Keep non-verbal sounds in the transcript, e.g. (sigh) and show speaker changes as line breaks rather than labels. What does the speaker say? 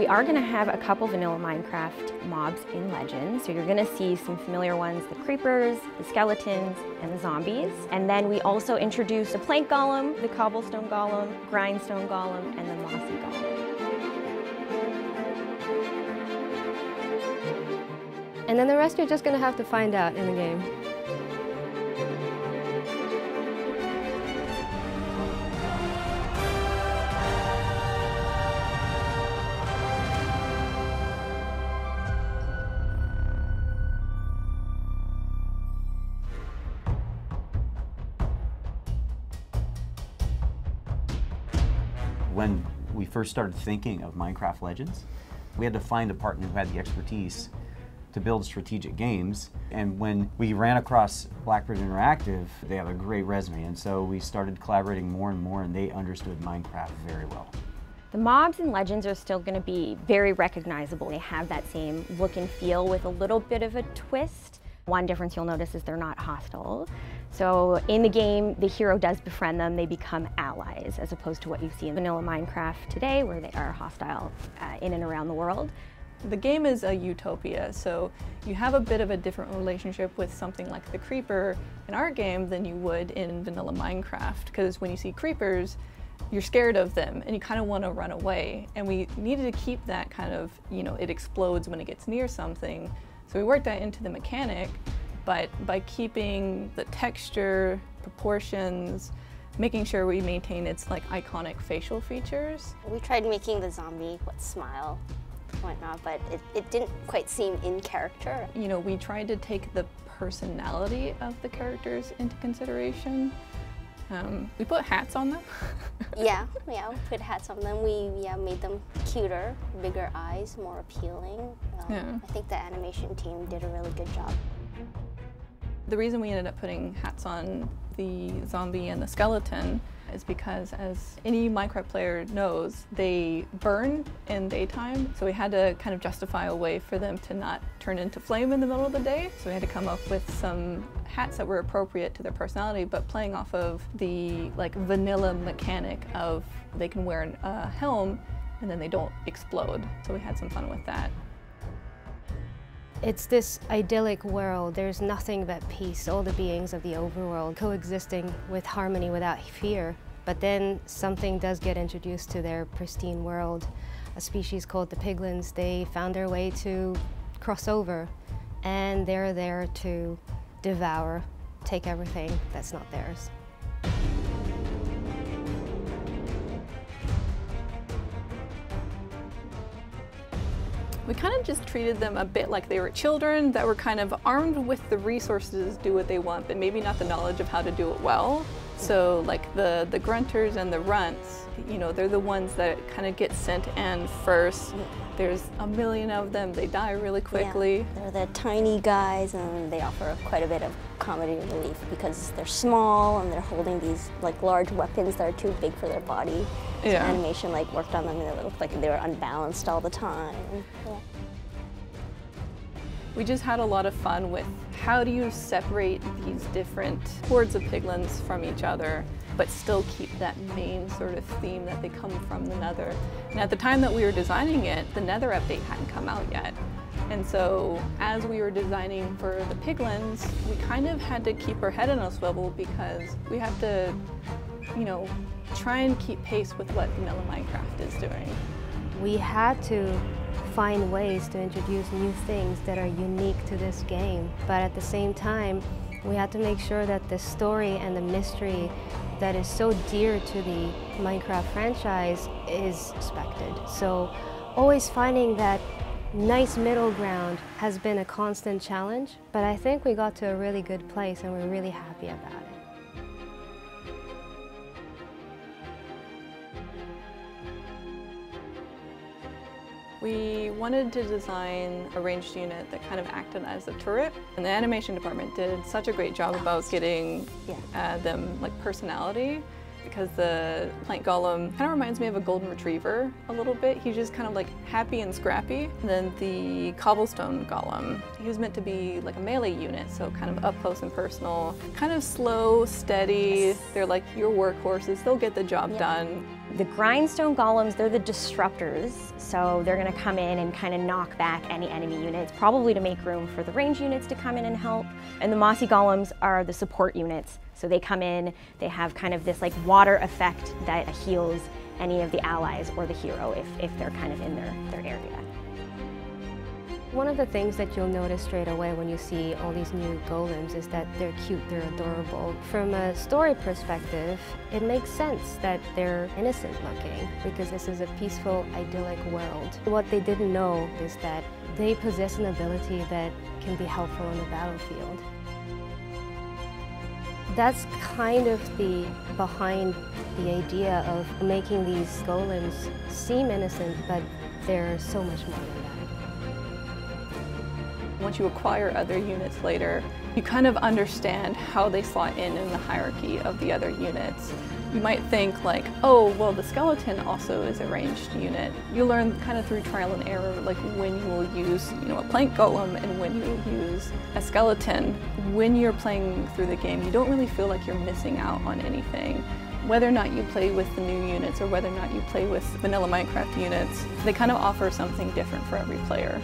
We are going to have a couple vanilla Minecraft mobs in Legends. So you're going to see some familiar ones, the creepers, the skeletons, and the zombies. And then we also introduce the plank golem, the cobblestone golem, grindstone golem, and the mossy golem.
And then the rest you're just going to have to find out in the game.
When we first started thinking of Minecraft Legends, we had to find a partner who had the expertise to build strategic games. And when we ran across Blackbird Interactive, they have a great resume. And so we started collaborating more and more, and they understood Minecraft very well.
The mobs and legends are still going to be very recognizable. They have that same look and feel with a little bit of a twist. One difference you'll notice is they're not hostile. So in the game, the hero does befriend them, they become allies, as opposed to what you see in vanilla Minecraft today, where they are hostile uh, in and around the world.
The game is a utopia, so you have a bit of a different relationship with something like the creeper in our game than you would in vanilla Minecraft, because when you see creepers, you're scared of them and you kind of want to run away. And we needed to keep that kind of, you know, it explodes when it gets near something. So we worked that into the mechanic, but by keeping the texture, proportions, making sure we maintain its like iconic facial features.
We tried making the zombie what smile whatnot, but it, it didn't quite seem in character.
You know, we tried to take the personality of the characters into consideration. Um, we put hats on them. (laughs)
yeah, yeah, we put hats on them. We yeah made them cuter, bigger eyes, more appealing. Um, yeah. I think the animation team did a really good job.
The reason we ended up putting hats on the zombie and the skeleton is because as any Minecraft player knows, they burn in daytime. So we had to kind of justify a way for them to not turn into flame in the middle of the day. So we had to come up with some hats that were appropriate to their personality, but playing off of the like vanilla mechanic of they can wear a helm and then they don't explode. So we had some fun with that.
It's this idyllic world. There's nothing but peace, all the beings of the overworld coexisting with harmony without fear. But then something does get introduced to their pristine world. A species called the piglins, they found their way to cross over and they're there to devour, take everything that's not theirs.
We kind of just treated them a bit like they were children that were kind of armed with the resources to do what they want, but maybe not the knowledge of how to do it well. So like the, the grunters and the runts, you know, they're the ones that kind of get sent in first. There's a million of them, they die really quickly.
Yeah, they're the tiny guys and they offer quite a bit of comedy relief because they're small and they're holding these like large weapons that are too big for their body. Yeah. Animation like worked on them and it looked like they were unbalanced all the time. Yeah.
We just had a lot of fun with how do you separate these different hordes of piglins from each other but still keep that main sort of theme that they come from the nether. And at the time that we were designing it, the nether update hadn't come out yet. And so as we were designing for the piglins, we kind of had to keep our head on a swivel because we have to, you know, try and keep pace with what vanilla Minecraft is doing.
We had to find ways to introduce new things that are unique to this game, but at the same time, we had to make sure that the story and the mystery that is so dear to the Minecraft franchise is respected. So always finding that nice middle ground has been a constant challenge, but I think we got to a really good place and we're really happy about it.
We wanted to design a ranged unit that kind of acted as a turret. And the animation department did such a great job about getting uh, them like personality because the plank golem kind of reminds me of a golden retriever a little bit. He's just kind of like happy and scrappy. And then the cobblestone golem, he was meant to be like a melee unit, so kind of up close and personal, kind of slow, steady. They're like your workhorses, they'll get the job yeah. done.
The grindstone golems, they're the disruptors, so they're gonna come in and kind of knock back any enemy units, probably to make room for the range units to come in and help. And the mossy golems are the support units, so they come in, they have kind of this like water effect that heals any of the allies or the hero if, if they're kind of in their, their area.
One of the things that you'll notice straight away when you see all these new golems is that they're cute, they're adorable. From a story perspective, it makes sense that they're innocent looking because this is a peaceful, idyllic world. What they didn't know is that they possess an ability that can be helpful on the battlefield. That's kind of the behind the idea of making these golems seem innocent, but they're so much more than that.
Once you acquire other units later, you kind of understand how they slot in in the hierarchy of the other units. You might think like, oh, well the skeleton also is a ranged unit. You learn kind of through trial and error like when you will use, you know, a plank golem and when you will use a skeleton. When you're playing through the game, you don't really feel like you're missing out on anything. Whether or not you play with the new units or whether or not you play with vanilla Minecraft units, they kind of offer something different for every player.